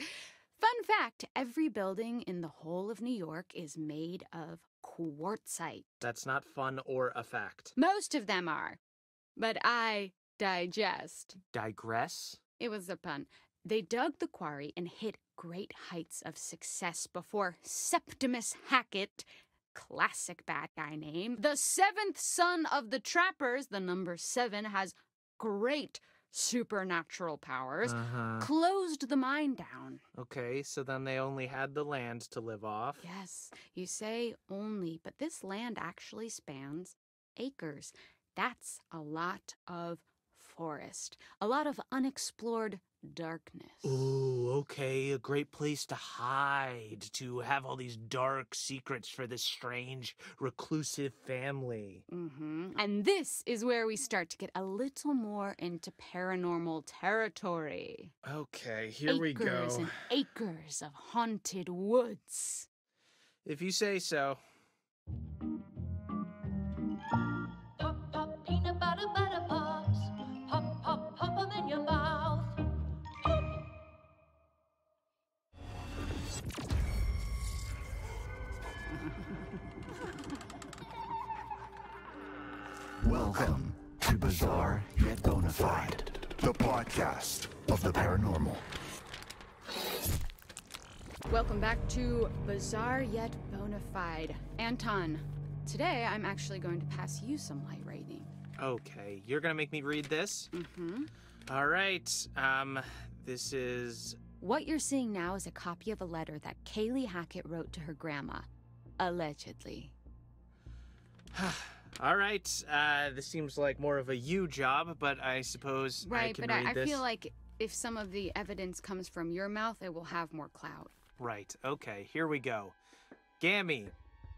Speaker 4: Fun fact every building in the whole of New York is made of quartzite.
Speaker 7: That's not fun or a fact.
Speaker 4: Most of them are. But I digest.
Speaker 7: Digress?
Speaker 4: It was a pun. They dug the quarry and hit great heights of success before Septimus Hackett, classic bad guy name, the seventh son of the trappers, the number seven has great supernatural powers,
Speaker 7: Uh-huh.
Speaker 4: closed the mine down.
Speaker 7: Okay, so then they only had the land to live off.
Speaker 4: Yes, you say only, but this land actually spans acres. That's a lot of forest, a lot of unexplored darkness.
Speaker 7: Ooh, okay, a great place to hide, to have all these dark secrets for this strange, reclusive family.
Speaker 4: hmm And this is where we start to get a little more into paranormal territory.
Speaker 7: Okay, here we go.
Speaker 4: acres and acres of haunted woods.
Speaker 7: If you say so.
Speaker 8: Podcast of the paranormal.
Speaker 4: Welcome back to Bizarre Yet Bonafide. Anton, today I'm actually going to pass you some light reading.
Speaker 7: Okay, you're gonna make me read this?
Speaker 4: Mm-hmm.
Speaker 7: All right, um, this is.
Speaker 4: What you're seeing now is a copy of a letter that Kaylee Hackett wrote to her grandma, allegedly.
Speaker 7: All right, uh, this seems like more of a you job, but I suppose I
Speaker 4: Right,
Speaker 7: can
Speaker 4: but
Speaker 7: read
Speaker 4: I, I
Speaker 7: this.
Speaker 4: feel like if some of the evidence comes from your mouth, it will have more clout.
Speaker 7: Right, okay, here we go. Gammy,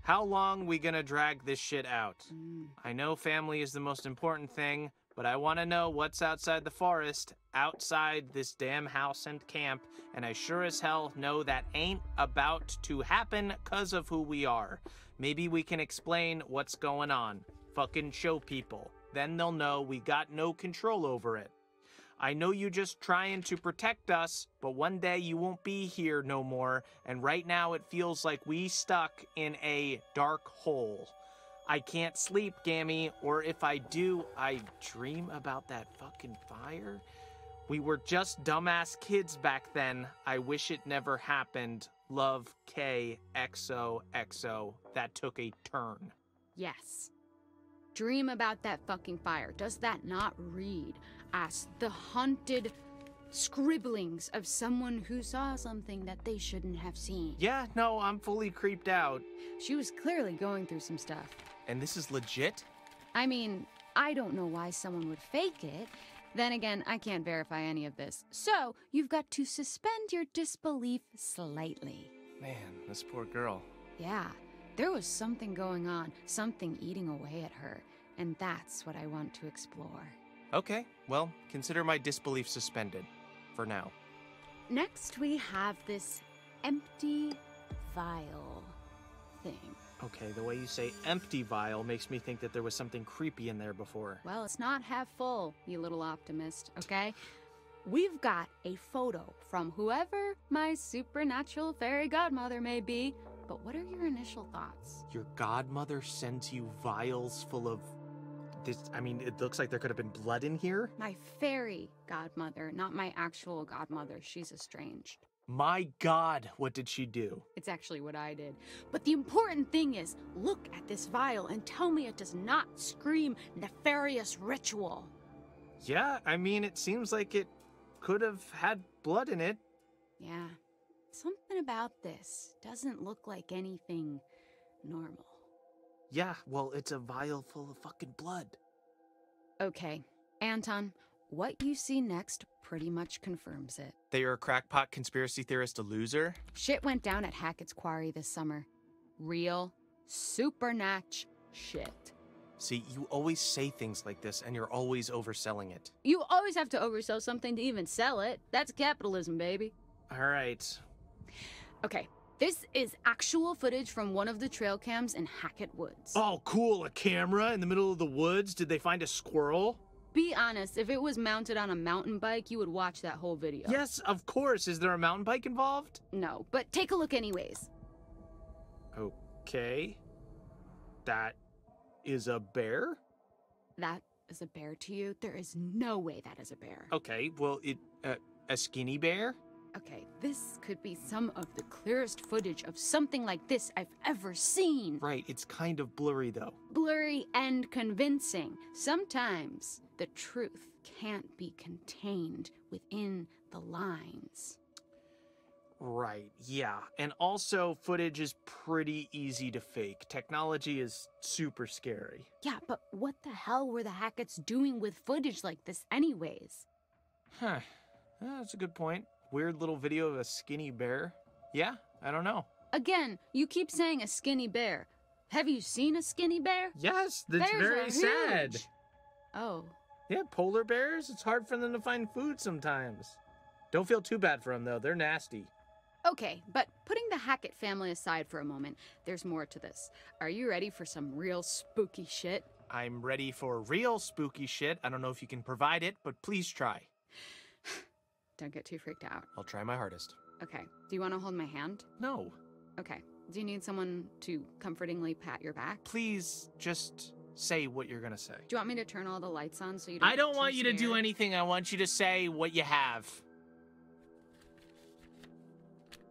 Speaker 7: how long we gonna drag this shit out?
Speaker 4: Mm.
Speaker 7: I know family is the most important thing, but I wanna know what's outside the forest, outside this damn house and camp, and I sure as hell know that ain't about to happen cause of who we are. Maybe we can explain what's going on. Fucking show people. Then they'll know we got no control over it. I know you just trying to protect us, but one day you won't be here no more, and right now it feels like we stuck in a dark hole. I can't sleep, Gammy, or if I do, I dream about that fucking fire. We were just dumbass kids back then. I wish it never happened. Love K. That took a turn.
Speaker 4: Yes. Dream about that fucking fire. Does that not read as the haunted scribblings of someone who saw something that they shouldn't have seen?
Speaker 7: Yeah, no, I'm fully creeped out.
Speaker 4: She was clearly going through some stuff.
Speaker 7: And this is legit?
Speaker 4: I mean, I don't know why someone would fake it. Then again, I can't verify any of this. So, you've got to suspend your disbelief slightly.
Speaker 7: Man, this poor girl.
Speaker 4: Yeah, there was something going on, something eating away at her, and that's what I want to explore.
Speaker 7: Okay, well, consider my disbelief suspended. For now.
Speaker 4: Next, we have this empty vial thing.
Speaker 7: Okay, the way you say empty vial makes me think that there was something creepy in there before.
Speaker 4: Well, it's not half full, you little optimist, okay? We've got a photo from whoever my supernatural fairy godmother may be, but what are your initial thoughts?
Speaker 7: Your godmother sends you vials full of this. I mean, it looks like there could have been blood in here.
Speaker 4: My fairy godmother, not my actual godmother. She's estranged.
Speaker 7: My god, what did she do?
Speaker 4: It's actually what I did. But the important thing is look at this vial and tell me it does not scream nefarious ritual.
Speaker 7: Yeah, I mean, it seems like it could have had blood in it.
Speaker 4: Yeah. Something about this doesn't look like anything normal.
Speaker 7: Yeah, well, it's a vial full of fucking blood.
Speaker 4: Okay, Anton, what you see next pretty much confirms it.
Speaker 7: That you're a crackpot conspiracy theorist, a loser?
Speaker 4: Shit went down at Hackett's Quarry this summer. Real, supernatch shit.
Speaker 7: See, you always say things like this and you're always overselling it.
Speaker 4: You always have to oversell something to even sell it. That's capitalism, baby.
Speaker 7: All right.
Speaker 4: Okay, this is actual footage from one of the trail cams in Hackett Woods.
Speaker 7: Oh, cool. A camera in the middle of the woods. Did they find a squirrel?
Speaker 4: Be honest, if it was mounted on a mountain bike, you would watch that whole video.
Speaker 7: Yes, of course. Is there a mountain bike involved?
Speaker 4: No, but take a look anyways.
Speaker 7: Okay. That is a bear?
Speaker 4: That is a bear to you? There is no way that is a bear.
Speaker 7: Okay, well, it uh, a skinny bear?
Speaker 4: Okay, this could be some of the clearest footage of something like this I've ever seen.
Speaker 7: Right, it's kind of blurry though.
Speaker 4: Blurry and convincing. Sometimes the truth can't be contained within the lines.
Speaker 7: Right, yeah. And also, footage is pretty easy to fake. Technology is super scary.
Speaker 4: Yeah, but what the hell were the Hackett's doing with footage like this, anyways?
Speaker 7: Huh. That's a good point. Weird little video of a skinny bear. Yeah, I don't know.
Speaker 4: Again, you keep saying a skinny bear. Have you seen a skinny bear?
Speaker 7: Yes, that's
Speaker 4: Bears
Speaker 7: very sad.
Speaker 4: Oh,
Speaker 7: Yeah, polar bears, it's hard for them to find food sometimes. Don't feel too bad for them, though. They're nasty.
Speaker 4: okay, but putting the Hackett family aside for a moment, there's more to this. Are you ready for some real spooky shit?
Speaker 7: I'm ready for real spooky shit. I don't know if you can provide it, but please try.
Speaker 4: Don't get too freaked out.
Speaker 7: I'll try my hardest.
Speaker 4: Okay, do you want to hold my hand?
Speaker 7: No,
Speaker 4: Okay. Do you need someone to comfortingly pat your back?
Speaker 7: please just say what you're gonna say.
Speaker 4: Do you want me to turn all the lights on so you don't
Speaker 7: I don't want you to do anything. I want you to say what you have.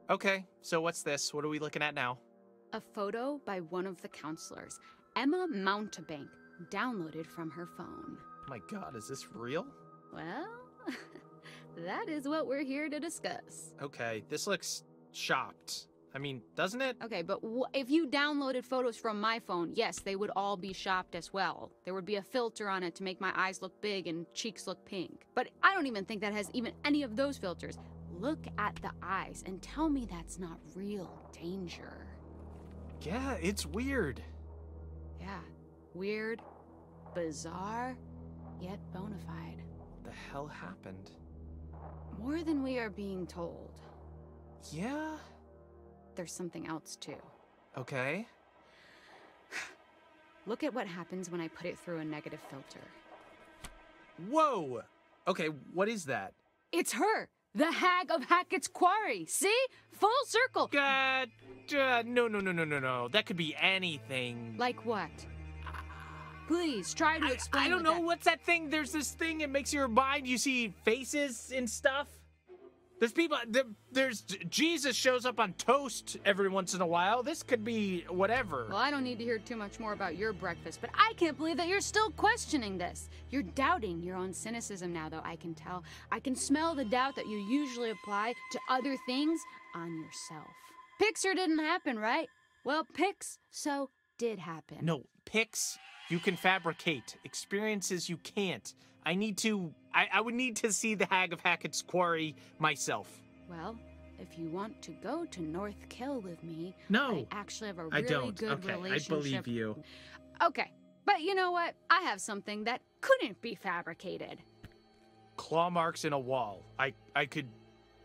Speaker 7: Okay, so what's this? What are we looking at now?
Speaker 4: A photo by one of the counselors, Emma Mountebank, downloaded from her phone.
Speaker 7: Oh my god, is this real?
Speaker 4: Well, that is what we're here to discuss.
Speaker 7: Okay, this looks shopped. I mean, doesn't it?
Speaker 4: Okay, but if you downloaded photos from my phone, yes, they would all be shopped as well. There would be a filter on it to make my eyes look big and cheeks look pink. But I don't even think that has even any of those filters. Look at the eyes and tell me that's not real danger.
Speaker 7: Yeah, it's weird.
Speaker 4: Yeah, weird, bizarre, yet bona fide.
Speaker 7: The hell happened?
Speaker 4: More than we are being told.
Speaker 7: Yeah?
Speaker 4: There's something else too.
Speaker 7: Okay.
Speaker 4: Look at what happens when I put it through a negative filter.
Speaker 7: Whoa! Okay, what is that?
Speaker 4: It's her! The hag of Hackett's Quarry! See? Full circle!
Speaker 7: Uh, uh, no, no, no, no, no, no. That could be anything.
Speaker 4: Like what? Please try to explain.
Speaker 7: I don't
Speaker 4: what
Speaker 7: know
Speaker 4: that-
Speaker 7: what's that thing. There's this thing. It makes your mind. You see faces and stuff. There's people. There, there's Jesus shows up on toast every once in a while. This could be whatever.
Speaker 4: Well, I don't need to hear too much more about your breakfast, but I can't believe that you're still questioning this. You're doubting your own cynicism now, though, I can tell. I can smell the doubt that you usually apply to other things on yourself. Pixar didn't happen, right? Well, Pix so did happen.
Speaker 7: No, pics you can fabricate. Experiences you can't. I need to. I, I would need to see the Hag of Hackett's Quarry myself.
Speaker 4: Well, if you want to go to North Kill with me,
Speaker 7: No,
Speaker 4: I actually have a really I
Speaker 7: don't.
Speaker 4: good
Speaker 7: Okay, I believe you.
Speaker 4: Okay, but you know what? I have something that couldn't be fabricated.
Speaker 7: Claw marks in a wall. I I could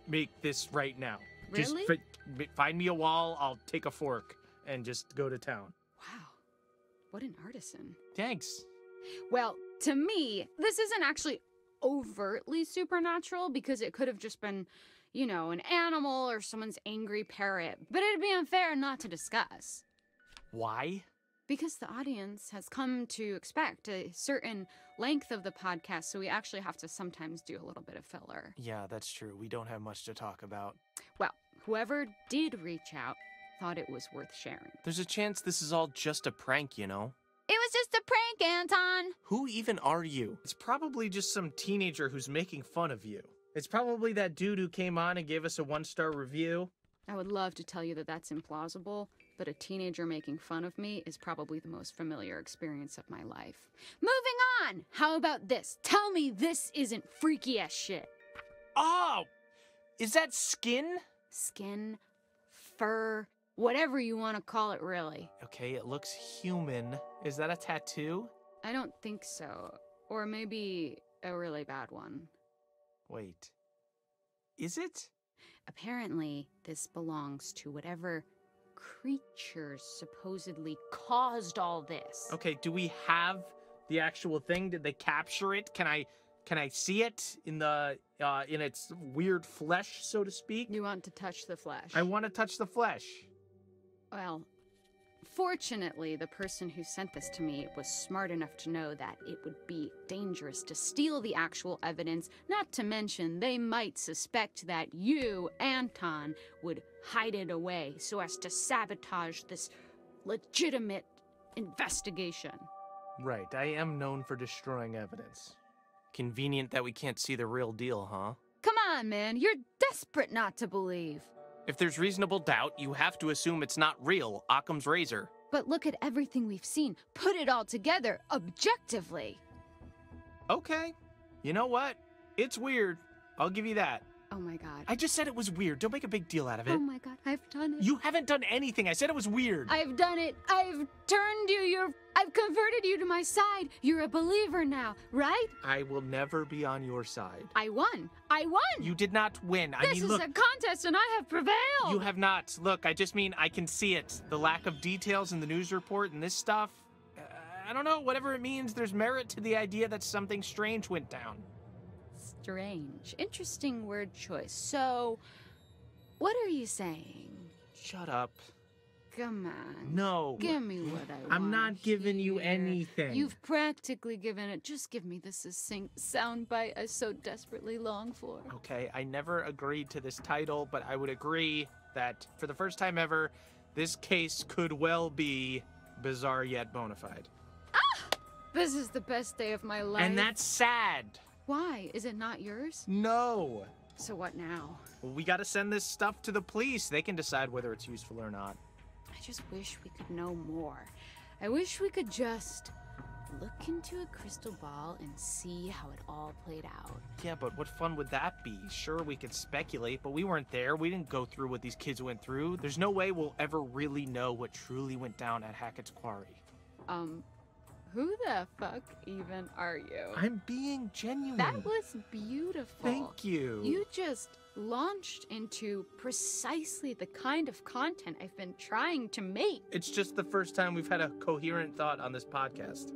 Speaker 7: make this right now. Just
Speaker 4: Really?
Speaker 7: mi- find me a wall. I'll take a fork and just go to town.
Speaker 4: What an artisan.
Speaker 7: Thanks.
Speaker 4: Well, to me, this isn't actually overtly supernatural because it could have just been, you know, an animal or someone's angry parrot. But it'd be unfair not to discuss.
Speaker 7: Why?
Speaker 4: Because the audience has come to expect a certain length of the podcast, so we actually have to sometimes do a little bit of filler.
Speaker 7: Yeah, that's true. We don't have much to talk about.
Speaker 4: Well, whoever did reach out thought it was worth sharing.
Speaker 7: There's a chance this is all just a prank, you know?
Speaker 4: It was just a prank, Anton!
Speaker 7: Who even are you? It's probably just some teenager who's making fun of you. It's probably that dude who came on and gave us a one star review.
Speaker 4: I would love to tell you that that's implausible, but a teenager making fun of me is probably the most familiar experience of my life. Moving on! How about this? Tell me this isn't freaky as shit.
Speaker 7: Oh! Is that skin?
Speaker 4: Skin, fur, whatever you want to call it, really.
Speaker 7: Okay, it looks human. Is that a tattoo?
Speaker 4: I don't think so. Or maybe a really bad one.
Speaker 7: Wait. Is it?
Speaker 4: Apparently, this belongs to whatever creatures supposedly caused all this.
Speaker 7: Okay, do we have the actual thing? Did they capture it? Can I can I see it in the uh in its weird flesh, so to speak?
Speaker 4: You want to touch the flesh?
Speaker 7: I want to touch the flesh.
Speaker 4: Well, fortunately, the person who sent this to me was smart enough to know that it would be dangerous to steal the actual evidence, not to mention they might suspect that you, Anton, would hide it away so as to sabotage this legitimate investigation.
Speaker 7: Right, I am known for destroying evidence. Convenient that we can't see the real deal, huh?
Speaker 4: Come on, man. You're desperate not to believe.
Speaker 7: If there's reasonable doubt, you have to assume it's not real. Occam's razor.
Speaker 4: But look at everything we've seen. Put it all together objectively.
Speaker 7: Okay. You know what? It's weird. I'll give you that.
Speaker 4: Oh my god.
Speaker 7: I just said it was weird. Don't make a big deal out of it.
Speaker 4: Oh my god, I've done it.
Speaker 7: You haven't done anything. I said it was weird.
Speaker 4: I've done it. I've turned you. You're. I've converted you to my side. You're a believer now, right?
Speaker 7: I will never be on your side.
Speaker 4: I won. I won.
Speaker 7: You did not win. I
Speaker 4: this
Speaker 7: mean,
Speaker 4: is
Speaker 7: look.
Speaker 4: a contest, and I have prevailed.
Speaker 7: You have not. Look, I just mean I can see it. The lack of details in the news report and this stuff. Uh, I don't know, whatever it means, there's merit to the idea that something strange went down.
Speaker 4: Strange. Interesting word choice. So, what are you saying?
Speaker 7: Shut up.
Speaker 4: Come on.
Speaker 7: No.
Speaker 4: Give me what I want.
Speaker 7: I'm not giving you anything.
Speaker 4: You've practically given it. Just give me the succinct soundbite I so desperately long for.
Speaker 7: Okay, I never agreed to this title, but I would agree that for the first time ever, this case could well be bizarre yet bona fide. Ah!
Speaker 4: This is the best day of my life.
Speaker 7: And that's sad.
Speaker 4: Why? Is it not yours?
Speaker 7: No.
Speaker 4: So what now?
Speaker 7: We gotta send this stuff to the police. They can decide whether it's useful or not.
Speaker 4: I just wish we could know more. I wish we could just look into a crystal ball and see how it all played out.
Speaker 7: Yeah, but what fun would that be? Sure, we could speculate, but we weren't there. We didn't go through what these kids went through. There's no way we'll ever really know what truly went down at Hackett's Quarry.
Speaker 4: Um, who the fuck even are you?
Speaker 7: I'm being genuine.
Speaker 4: That was beautiful.
Speaker 7: Thank you.
Speaker 4: You just launched into precisely the kind of content I've been trying to make.
Speaker 7: It's just the first time we've had a coherent thought on this podcast.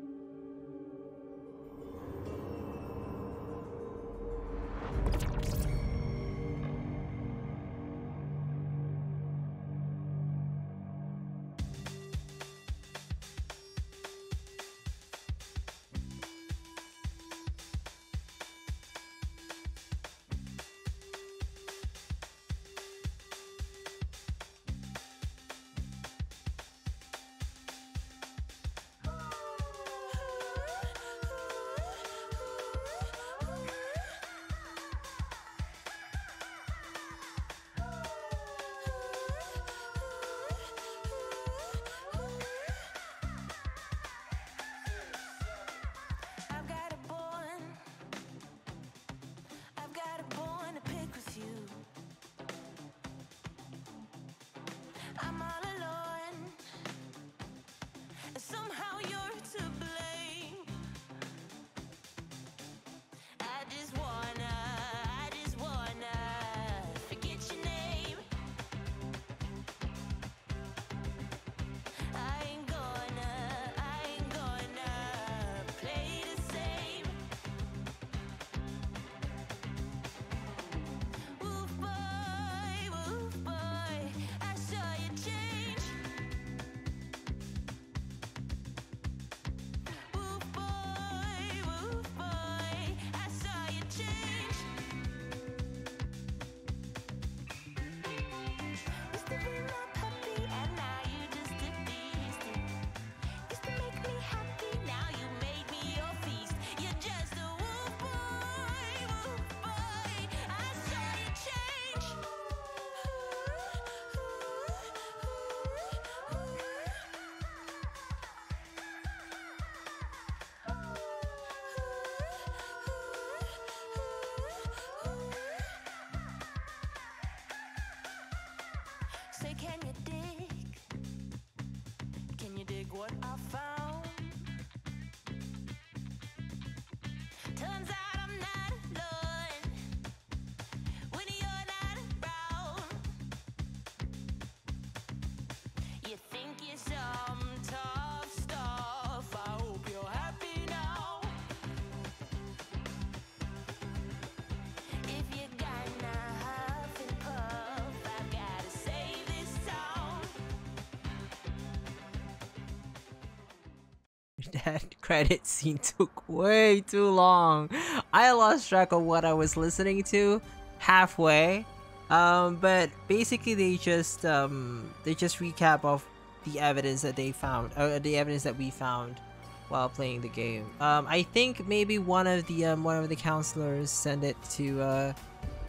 Speaker 1: that credit scene took way too long. I lost track of what I was listening to halfway. Um, but basically they just um they just recap of the evidence that they found, uh, the evidence that we found while playing the game. Um, I think maybe one of the um, one of the counselors sent it to uh,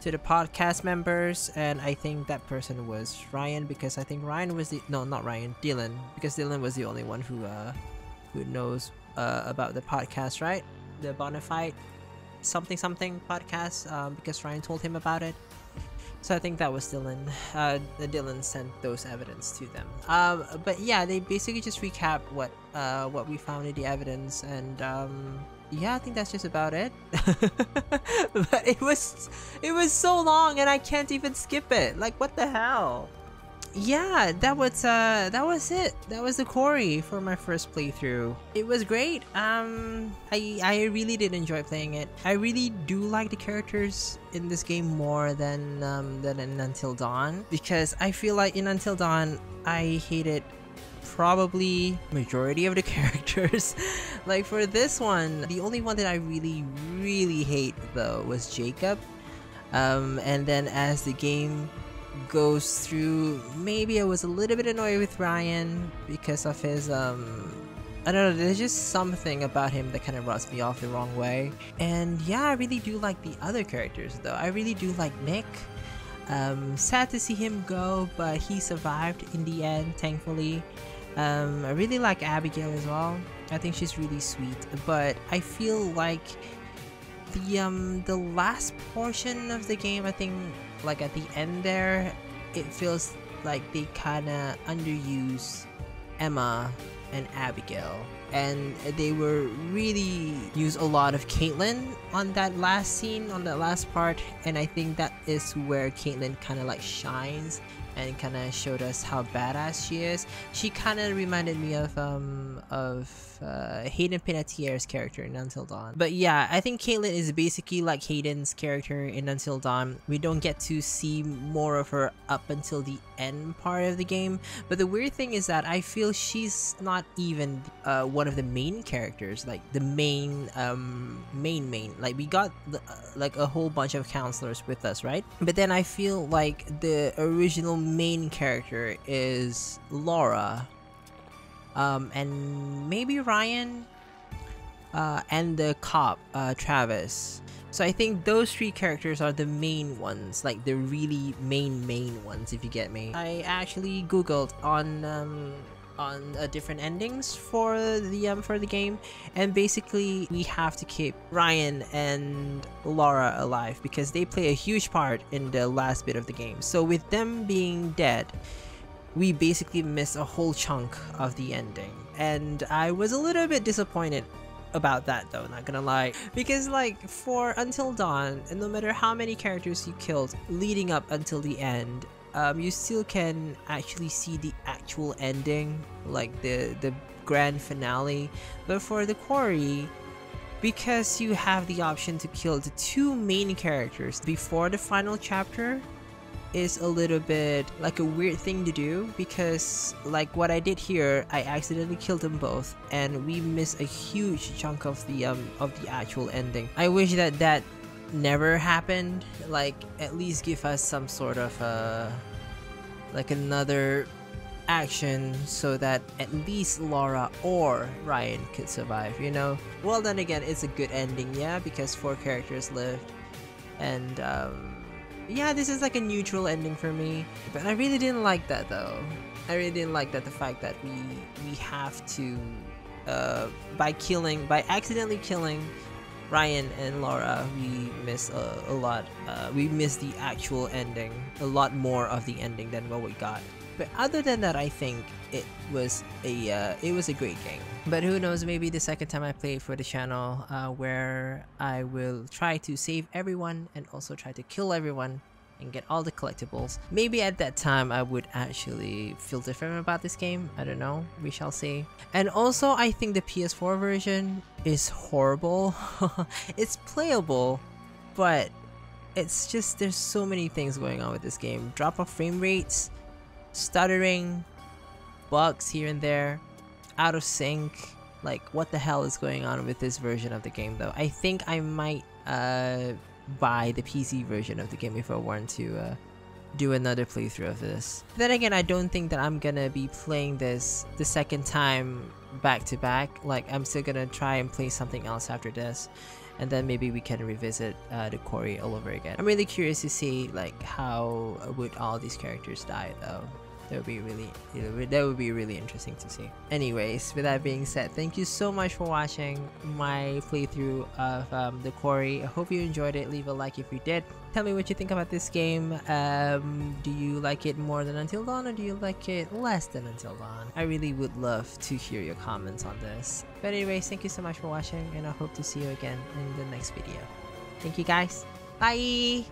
Speaker 1: to the podcast members, and I think that person was Ryan because I think Ryan was the no, not Ryan, Dylan, because Dylan was the only one who uh, who knows uh, about the podcast, right? The Bonafide something something podcast, um, because Ryan told him about it. So I think that was Dylan. Uh, Dylan sent those evidence to them. Um, but yeah, they basically just recap what uh, what we found in the evidence, and um, yeah, I think that's just about it. but it was it was so long, and I can't even skip it. Like, what the hell? Yeah that was uh that was it. That was the quarry for my first playthrough. It was great. Um i i really did enjoy playing it. I really do like the characters in this game more than um than in until dawn because i feel like in until dawn i hated probably majority of the characters. Like for this one the only one that i really really hate though was jacob. Um and then as the game goes through maybe I was a little bit annoyed with Ryan because of his um I don't know there's just something about him that kind of rubs me off the wrong way. And yeah I really do like the other characters though. I really do like Nick. Um sad to see him go but he survived in the end thankfully. Um I really like Abigail as well. I think she's really sweet but I feel like the um the last portion of the game I think like at the end there it feels like they kind of underuse Emma and Abigail and they were really use a lot of Caitlyn on that last scene on that last part and I think that is where Caitlyn kind of like shines and kind of showed us how badass she is. She kind of reminded me of um of uh, Hayden Panettiere's character in Until Dawn. But yeah, I think Caitlyn is basically like Hayden's character in Until Dawn. We don't get to see more of her up until the end part of the game. But the weird thing is that I feel she's not even uh, one of the main characters, like the main um main main. Like we got the, uh, like a whole bunch of counselors with us, right? But then I feel like the original main character is Laura um, and maybe Ryan, uh, and the cop, uh, Travis. So I think those three characters are the main ones, like the really main main ones, if you get me. I actually googled on um, on uh, different endings for the um, for the game, and basically we have to keep Ryan and Laura alive because they play a huge part in the last bit of the game. So with them being dead, we basically miss a whole chunk of the ending. And I was a little bit disappointed about that though, not gonna lie. Because like for Until Dawn, and no matter how many characters you killed leading up until the end, um, you still can actually see the actual ending, like the, the grand finale. But for the Quarry, because you have the option to kill the two main characters before the final chapter, is a little bit like a weird thing to do because like what I did here I accidentally killed them both and we missed a huge chunk of the um of the actual ending. I wish that that never happened like at least give us some sort of uh like another action so that at least Laura or Ryan could survive you know? Well then again it's a good ending yeah because four characters lived and um yeah, this is like a neutral ending for me. But I really didn't like that though. I really didn't like that the fact that we we have to uh by killing by accidentally killing Ryan and Laura, we miss a, a lot. Uh, we miss the actual ending, a lot more of the ending than what we got. But other than that, I think it was a uh, it was a great game. But who knows? Maybe the second time I play for the channel, uh, where I will try to save everyone and also try to kill everyone and get all the collectibles. Maybe at that time I would actually feel different about this game. I don't know. We shall see. And also, I think the PS4 version is horrible. it's playable, but it's just there's so many things going on with this game. Drop of frame rates stuttering, bugs here and there, out of sync. Like, what the hell is going on with this version of the game, though? I think I might uh, buy the PC version of the game if I want to uh, do another playthrough of this. Then again, I don't think that I'm gonna be playing this the second time back to back. Like, I'm still gonna try and play something else after this. And then maybe we can revisit uh, the quarry all over again. I'm really curious to see like how would all these characters die though. That would be really, that would be really interesting to see. Anyways, with that being said, thank you so much for watching my playthrough of um, The Quarry. I hope you enjoyed it. Leave a like if you did. Tell me what you think about this game. Um, do you like it more than Until Dawn or do you like it less than Until Dawn? I really would love to hear your comments on this. But anyways, thank you so much for watching and I hope to see you again in the next video. Thank you guys. Bye!